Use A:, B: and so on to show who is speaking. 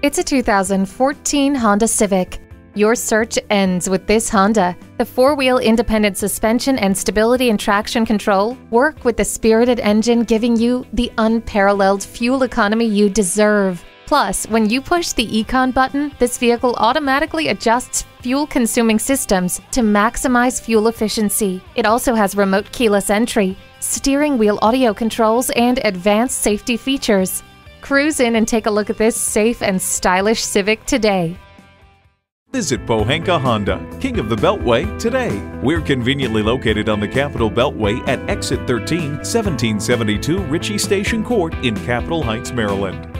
A: It's a 2014 Honda Civic. Your search ends with this Honda. The four wheel independent suspension and stability and traction control work with the spirited engine, giving you the unparalleled fuel economy you deserve. Plus, when you push the Econ button, this vehicle automatically adjusts fuel consuming systems to maximize fuel efficiency. It also has remote keyless entry, steering wheel audio controls, and advanced safety features. Cruise in and take a look at this safe and stylish Civic today.
B: Visit Pohanka Honda, King of the Beltway, today. We're conveniently located on the Capitol Beltway at Exit 13, 1772 Ritchie Station Court in Capitol Heights, Maryland.